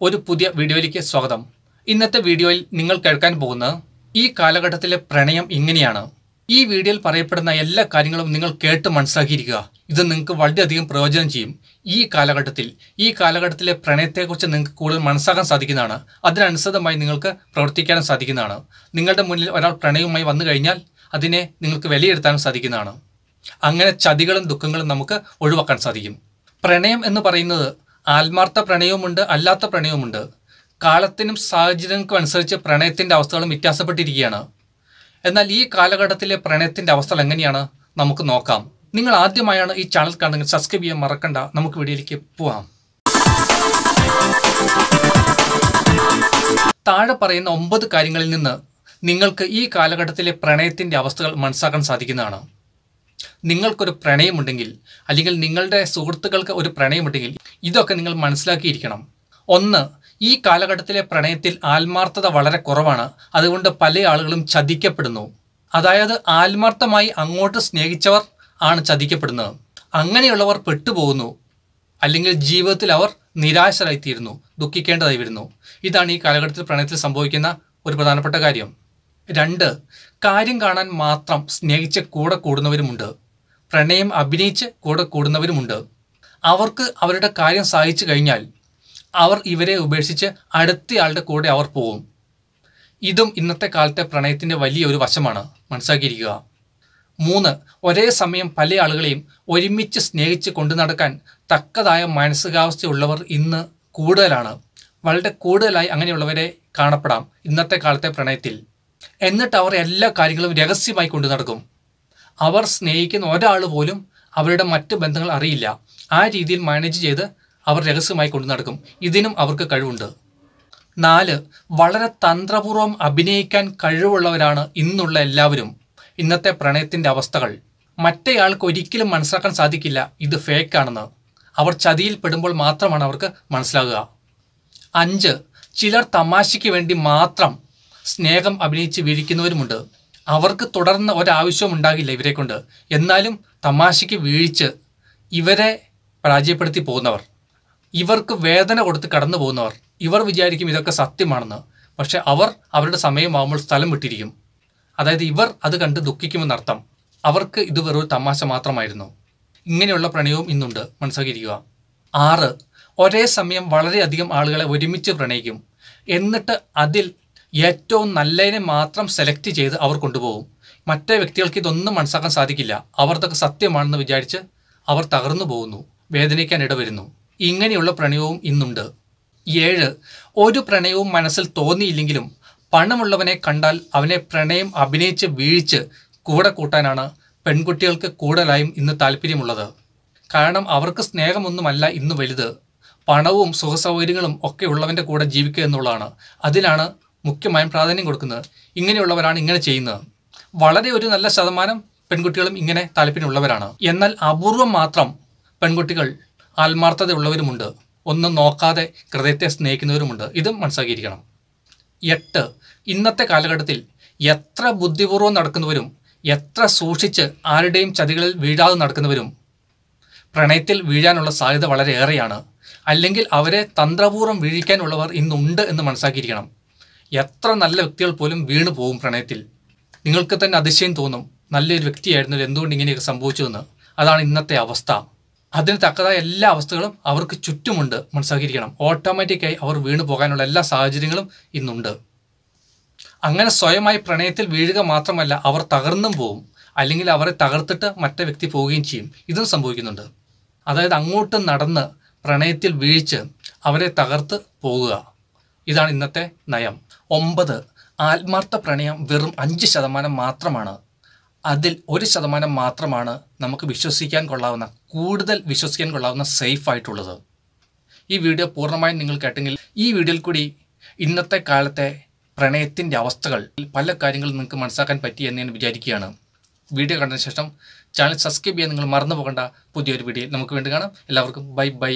ഒരു പുതിയ വീഡിയോയിലേക്ക് സ്വാഗതം. ഇന്നത്തെ വീഡിയോയിൽ നിങ്ങൾ കേൾക്കാൻ പോകുന്നത് ഈ കാലഘട്ടത്തിലെ പ്രണയം ഇങ്ങനെയാണ്. ഈ വീഡിയോയിൽ പറയപ്പെടുന്ന എല്ലാ കാര്യങ്ങളും നിങ്ങൾ കേട്ട് മനസ്സിലാക്കിയിരിക്കുക. ഇത് നിങ്ങൾക്ക് വളരെയധികം പ്രയോജനം ചെയ്യും. ഈ കാലഘട്ടത്തിൽ ഈ കാലഘട്ടത്തിലെ പ്രണയത്തെക്കുറിച്ച് നിങ്ങൾക്ക് കൂടുതൽ മനസ്സിലാക്കാൻ സാധിക്കുന്നതാണ്. അതിനനുസൃതമായി നിങ്ങൾക്ക് പ്രവർത്തിക്കാനും സാധിക്കുന്നതാണ്. നിങ്ങളുടെ മുന്നിൽ ഒരാൾ പ്രണയവുമായി വന്നു കഴിഞ്ഞാൽ അതിനെ നിങ്ങൾക്ക് വിലയിരുത്താനും സാധിക്കുന്നതാണ്. അങ്ങനെ ചതികളും ദുഃഖങ്ങളും നമുക്ക് ഒഴിവാക്കാൻ സാധിക്കും. പ്രണയം എന്ന് പറയുന്നത് ആത്മാർത്ഥ പ്രണയവുമുണ്ട് അല്ലാത്ത പ്രണയവുമുണ്ട്. കാലത്തിനും സാഹചര്യങ്ങൾക്കും അനുസരിച്ച് പ്രണയത്തിന്റെ അവസ്ഥകളും വ്യത്യാസപ്പെട്ടിരിക്കുകയാണ്. എന്നാൽ ഈ കാലഘട്ടത്തിലെ പ്രണയത്തിന്റെ അവസ്ഥകൾ എങ്ങനെയാണ്? നമുക്ക് നോക്കാം. നിങ്ങൾ ആദ്യമായാണ് ഈ ചാനൽ കാണുന്നത് സബ്സ്ക്രൈബ് ചെയ്യാൻ മറക്കണ്ട. നമുക്ക് വീഡിയോയിലേക്ക് പോവാം. താഴെ പറയുന്ന ഒമ്പത് കാര്യങ്ങളിൽ നിന്ന് നിങ്ങൾക്ക് ഈ കാലഘട്ടത്തിലെ പ്രണയത്തിന്റെ അവസ്ഥകൾ മനസ്സിലാക്കാൻ സാധിക്കുന്നതാണ്. നിങ്ങൾക്കൊരു പ്രണയമുണ്ടെങ്കിൽ അല്ലെങ്കിൽ നിങ്ങളുടെ സുഹൃത്തുക്കൾക്ക് ഒരു പ്രണയമുണ്ടെങ്കിൽ ഇതൊക്കെ നിങ്ങൾ മനസ്സിലാക്കിയിരിക്കണം. ഒന്ന് ഈ കാലഘട്ടത്തിലെ പ്രണയത്തിൽ ആത്മാർത്ഥത വളരെ കുറവാണ്. അതുകൊണ്ട് പല ആളുകളും ചതിക്കപ്പെടുന്നു. അതായത് ആത്മാർത്ഥമായി അങ്ങോട്ട് സ്നേഹിച്ചവർ ആണ് ചതിക്കപ്പെടുന്നത്. അങ്ങനെയുള്ളവർ പെട്ടുപോകുന്നു. അല്ലെങ്കിൽ ജീവിതത്തിൽ അവർ നിരാശരായിത്തീരുന്നു ദുഃഖിക്കേണ്ടതായി വരുന്നു. ഇതാണ് ഈ കാലഘട്ടത്തിൽ പ്രണയത്തിൽ സംഭവിക്കുന്ന ഒരു പ്രധാനപ്പെട്ട കാര്യം. രണ്ട് കാര്യം കാണാൻ മാത്രം സ്നേഹിച്ച് കൂടെ കൂടുന്നവരുമുണ്ട്. പ്രണയം അഭിനയിച്ച് കൂടെ കൂടുന്നവരുമുണ്ട്. അവർക്ക് അവരുടെ കാര്യം സാധിച്ചു കഴിഞ്ഞാൽ അവർ ഇവരെ ഉപേക്ഷിച്ച് അടുത്തയാളുടെ കൂടെ അവർ പോകും ഇതും ഇന്നത്തെ കാലത്തെ പ്രണയത്തിന്റെ വലിയൊരു വശമാണ്. മനസ്സിലാക്കിയിരിക്കുക. മൂന്ന് ഒരേ സമയം പല ആളുകളെയും ഒരുമിച്ച് സ്നേഹിച്ച് കൊണ്ടു നടക്കാൻ തക്കതായ മാനസികാവസ്ഥയുള്ളവർ ഇന്ന് കൂടുതലാണ്. വളരെ കൂടുതലായി അങ്ങനെയുള്ളവരെ കാണപ്പെടാം ഇന്നത്തെ കാലത്തെ പ്രണയത്തിൽ. എന്നിട്ട് അവർ എല്ലാ കാര്യങ്ങളും രഹസ്യമായി കൊണ്ടു നടക്കും. അവർ സ്നേഹിക്കുന്ന ഒരാൾ പോലും അവരുടെ മറ്റ് ബന്ധങ്ങൾ അറിയില്ല. ആ രീതിയിൽ മാനേജ് ചെയ്ത് അവർ രഹസ്യമായി കൊണ്ടു നടക്കും. ഇതിനും അവർക്ക് കഴിവുണ്ട്. നാല് വളരെ തന്ത്രപൂർവം അഭിനയിക്കാൻ കഴിവുള്ളവരാണ് ഇന്നുള്ള എല്ലാവരും. ഇന്നത്തെ പ്രണയത്തിന്റെ അവസ്ഥകൾ. മറ്റേയാൾക്ക് ഒരിക്കലും മനസ്സിലാക്കാൻ സാധിക്കില്ല. ഇത് ഫേക്കാണെന്ന് അവർ ചതിയിൽ പെടുമ്പോൾ മാത്രമാണ് അവർക്ക് മനസ്സിലാകുക. അഞ്ച് ചിലർ തമാശയ്ക്ക് വേണ്ടി മാത്രം സ്നേഹം അഭിനയിച്ച് വീഴിക്കുന്നവരുമുണ്ട്. അവർക്ക് തുടർന്ന് ഒരാവശ്യവും ഉണ്ടാകില്ല ഇവരെ കൊണ്ട് എന്നാലും തമാശയ്ക്ക് വീഴിച്ച് ഇവരെ പരാജയപ്പെടുത്തി പോകുന്നവർ. ഇവർക്ക് വേദന കൊടുത്ത് കടന്നു പോകുന്നവർ. ഇവർ വിചാരിക്കും ഇതൊക്കെ സത്യമാണെന്ന്. പക്ഷെ അവർ അവരുടെ സമയമാകുമ്പോൾ സ്ഥലം വിട്ടിരിക്കും. അതായത് ഇവർ അത് കണ്ട് ദുഃഖിക്കുമെന്നർത്ഥം അവർക്ക് ഇത് വെറൊരു തമാശ മാത്രമായിരുന്നു. ഇങ്ങനെയുള്ള പ്രണയവും ഇന്നുണ്ട്. മനസ്സിലാക്കിയിരിക്കുക ആറ്. ഒരേ സമയം വളരെയധികം ആളുകളെ ഒരുമിച്ച് പ്രണയിക്കും. എന്നിട്ട് അതിൽ ഏറ്റവും നല്ലതിനെ മാത്രം സെലക്ട് ചെയ്ത് അവർ കൊണ്ടുപോകും. മറ്റേ വ്യക്തികൾക്ക് ഇതൊന്നും മനസ്സാക്കാൻ സാധിക്കില്ല. അവർ ഇതൊക്കെ സത്യമാണെന്ന് വിചാരിച്ച് അവർ തകർന്നു പോകുന്നു. വേദനിക്കാൻ ഇടവരുന്നു. ഇങ്ങനെയുള്ള പ്രണയവും ഇന്നുണ്ട്. ഏഴ് ഒരു പ്രണയവും മനസ്സിൽ തോന്നിയില്ലെങ്കിലും പണമുള്ളവനെ കണ്ടാൽ അവനെ പ്രണയം അഭിനയിച്ച് വീഴിച്ച് കൂടെ കൂട്ടാനാണ് പെൺകുട്ടികൾക്ക് കൂടുതലായും ഇന്ന് താല്പര്യമുള്ളത്. കാരണം അവർക്ക് സ്നേഹമൊന്നുമല്ല ഇന്ന് വലുത്. പണവും സുഖസൗകര്യങ്ങളും ഒക്കെ ഉള്ളവന്റെ കൂടെ ജീവിക്കുക എന്നുള്ളതാണ്. അതിനാണ് മുഖ്യമായും പ്രാധാന്യം കൊടുക്കുന്നത് ഇങ്ങനെയുള്ളവരാണ് ഇങ്ങനെ ചെയ്യുന്നത്. വളരെ ഒരു നല്ല ശതമാനം പെൺകുട്ടികളും ഇങ്ങനെ താല്പര്യമുള്ളവരാണ്. എന്നാൽ അപൂർവം മാത്രം പെൺകുട്ടികൾ ആത്മാർത്ഥതയുള്ളവരുമുണ്ട്. ഒന്നും നോക്കാതെ ഹൃദയത്തെ സ്നേഹിക്കുന്നവരുമുണ്ട്. ഇതും മനസ്സിലാക്കിയിരിക്കണം. എട്ട്. ഇന്നത്തെ കാലഘട്ടത്തിൽ എത്ര ബുദ്ധിപൂർവം നടക്കുന്നവരും എത്ര സൂക്ഷിച്ച് ആരുടെയും ചതികളിൽ വീഴാതെ നടക്കുന്നവരും പ്രണയത്തിൽ വീഴാനുള്ള സാധ്യത വളരെ ഏറെയാണ് അല്ലെങ്കിൽ അവരെ തന്ത്രപൂർവം വീഴിക്കാനുള്ളവർ ഇന്നുണ്ട് എന്ന് മനസ്സിലാക്കിയിരിക്കണം. എത്ര നല്ല വ്യക്തികൾ പോലും വീണു പോകും പ്രണയത്തിൽ. നിങ്ങൾക്ക് തന്നെ അതിശയം തോന്നും നല്ലൊരു വ്യക്തിയായിരുന്നു എന്തുകൊണ്ട് ഇങ്ങനെയൊക്കെ സംഭവിച്ചതെന്ന്. അതാണ് ഇന്നത്തെ അവസ്ഥ. അതിന് തക്കതായ എല്ലാ അവസ്ഥകളും അവർക്ക് ചുറ്റുമുണ്ട്. മനസ്സിലാക്കിയിരിക്കണം. ഓട്ടോമാറ്റിക്കായി അവർ വീണു പോകാനുള്ള എല്ലാ സാഹചര്യങ്ങളും ഇന്നുണ്ട്. അങ്ങനെ സ്വയമായി പ്രണയത്തിൽ വീഴുക മാത്രമല്ല അവർ തകർന്നും പോവും. അല്ലെങ്കിൽ അവരെ തകർത്തിട്ട് മറ്റേ വ്യക്തി പോവുകയും ചെയ്യും. ഇതും സംഭവിക്കുന്നുണ്ട്. അതായത് അങ്ങോട്ട് നടന്ന് പ്രണയത്തിൽ വീഴ്ച അവരെ തകർത്ത് പോകുക ഇതാണ് ഇന്നത്തെ നയം. ഒമ്പത് ആത്മാർത്ഥ പ്രണയം വെറും അഞ്ച് ശതമാനം മാത്രമാണ്. അതിൽ ഒരു ശതമാനം മാത്രമാണ് നമുക്ക് വിശ്വസിക്കാൻ കൊള്ളാവുന്ന കൂടുതൽ വിശ്വസിക്കാൻ കൊള്ളാവുന്ന സേഫ് ആയിട്ടുള്ളത്. ഈ വീഡിയോ പൂർണമായും നിങ്ങൾ കേട്ടെങ്കിൽ ഈ വീഡിയോയിൽ കൂടി ഇന്നത്തെ കാലത്തെ പ്രണയത്തിന്റെ അവസ്ഥകൾ പല കാര്യങ്ങളും നിങ്ങൾക്ക് മനസ്സിലാക്കാൻ പറ്റി എന്ന് ഞാൻ വിചാരിക്കുകയാണ്. വീഡിയോ കണ്ടതിന് ശേഷം ചാനൽ സബ്സ്ക്രൈബ് ചെയ്യാൻ നിങ്ങൾ മറന്നു പോകേണ്ട. പുതിയൊരു വീഡിയോ നമുക്ക് വേണ്ടി കാണാം. എല്ലാവർക്കും ബൈ ബൈ